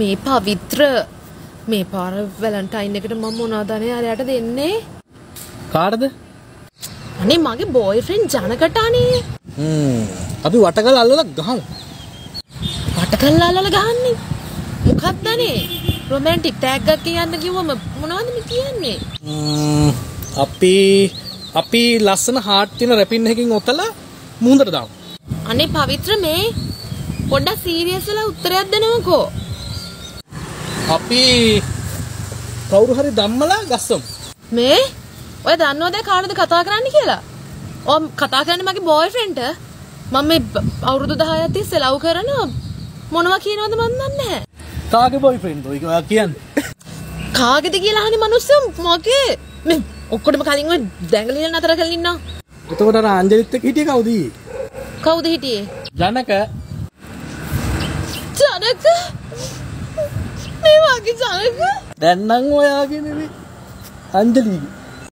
මේ පවිත්‍ර. මේ පාර වැලන්ටයින් එකට මම මොනවදනේ අරයට දෙන්නේ? කාටද? අනේ මගේ බෝයිෆ්‍රෙන්ඩ් ජනකටානේ අපි වටකල් අල්ලලා ගහමු වටකල්ලා අල්ලලා ගහන්නේ. මොකක්දනේ රොමැන්ටික් එකක් කියන්න කිව්වම මොනවද මේ කියන්නේ? අපි අපි ලස්සන හාට් තියෙන රැපින් එකකින් ඔතලා මුහුදට දාමු. අනේ පවිත්‍ර මේ පොඩ්ඩක් සීරියස් වෙලා උත්තරයක් දෙනවකෝ අපි කවුරු හරි ධම්මලා ගස්සමු. මේ? ඔය දන්නවද කාටද කතා කරන්න කියලා? ඔම් කතා කරන්න මගේ බෝයිෆ්‍රෙන්ඩ්ට මම මේ අවුරුදු 10ක් තිස්සේ ලව් කරන මොනවා කියනවද මන් දන්නේ නැහැ. කාගේ බොයිෆ්‍රෙන්ඩ් ඔය ඔයා කියන්නේ? කාගෙද කියලා අහන්නේ මිනිස්සු? මොකේ මේ ඔක්කොටම කලින් ඔය දැඟලිලා නතර කරලා ඉන්නවා. එතකොට අර අංජලිත් එක්ක හිටියේ කවුද? කවුද හිටියේ? ජනක. ජනක මේ වගේ ජනක දැන් නම් ඔයාගේ නෙමෙයි. අංජලිගේ